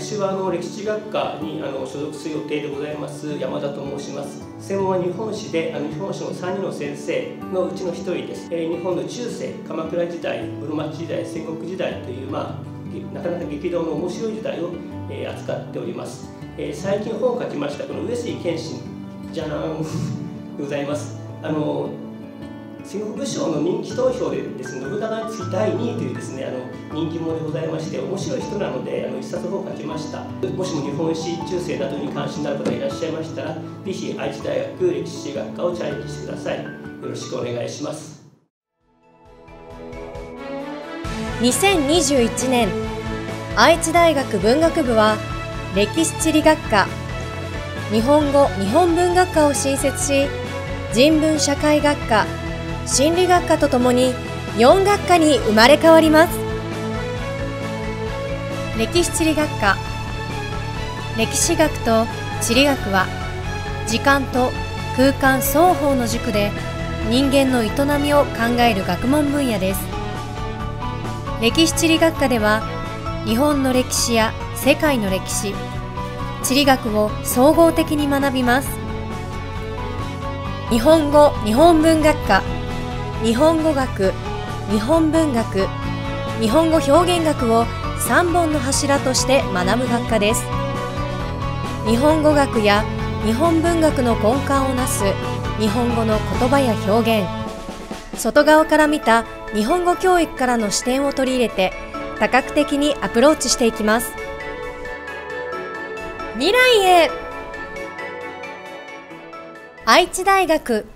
私はあの歴史学科にあの所属する予定でございます山田と申します。専門は日本史であの日本史の3人の先生のうちの1人です、えー、日本の中世鎌倉時代室町時代戦国時代という、まあ、なかなか激動の面白い時代を、えー、扱っております、えー、最近本を書きましたこの上杉謙信。じゃーん。で ございます。あの戦国武将の人気投票でですね信長について第2位というですねあの人気者でございまして面白い人なのであの一冊本を書きました。もしも日本史中世などに関心のある方いらっしゃいましたらぜひ愛知大学歴史学科をチャレンジしてください。よろしくお願いします。2021年愛知大学文学部は歴史地理学科日本語日本文学科を新設し人文社会学科心理学科とともに4学科に生まれ変わります。歴史地理学科歴史学と地理学は時間と空間双方の軸で人間の営みを考える学問分野です。歴史地理学科では日本の歴史や世界の歴史地理学を総合的に学びます。日本語日本文学科日本語学日本文学日本語表現学を3本の柱として学ぶ学科です。日本語学や日本文学の根幹をなす日本語の言葉や表現。外側から見た日本語教育からの視点を取り入れて多角的にアプローチしていきます。未来へ。愛知大学